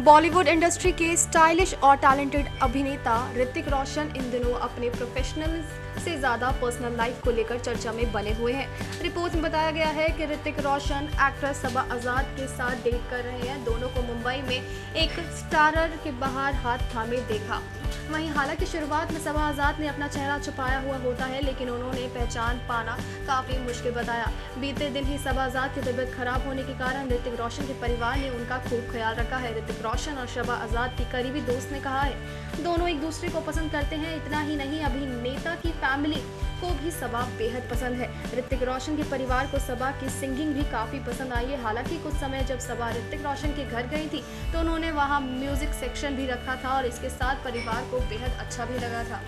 Bollywood industry के stylish और talented अभिनेता ऋतिक रोशन इन दिनों अपने प्रोफेशनल से ज़्यादा पर्सनल लाइफ को लेकर चर्चा में बने हुए हैं। रिपोर्ट में बताया गया है कि ऋतिक रोशन एक्ट्रेस सबा आज़ाद के साथ डेट कर रहे हैं। दोनों को मुंबई में एक स्टारर के बाहर हाथ थामे देखा। वहीं हालाँकि शुरुआत में सबा आज़ाद ने अपना चेहरा छुपाया हुआ होता है, लेकिन उन्होंने पहचान पाना काफ़ी मुश्किल बताया। बीते दिन ही सबा आज़ाद की तबीयत खराब होने के कारण ऋतिक रोशन के परिवार ने उनका खूब ख्याल रखा है। ऋतिक रोशन और शबा आज़ाद की करीबी दोस्त ने कहा है, दोनों एक दूसरे को पसंद करते हैं, इतना ही नहीं, अभी नेता की फैमिली को भी सबा बेहद पसंद है। ऋतिक रोशन के परिवार को सबा की सिंगिंग भी काफ़ी पसंद आई है। हालाँकि कुछ समय जब सबा ऋतिक रोशन के घर गई थी तो उन्होंने वहाँ म्यूज़िक सेक्शन भी रखा था और इसके साथ परिवार को बेहद अच्छा भी लगा था।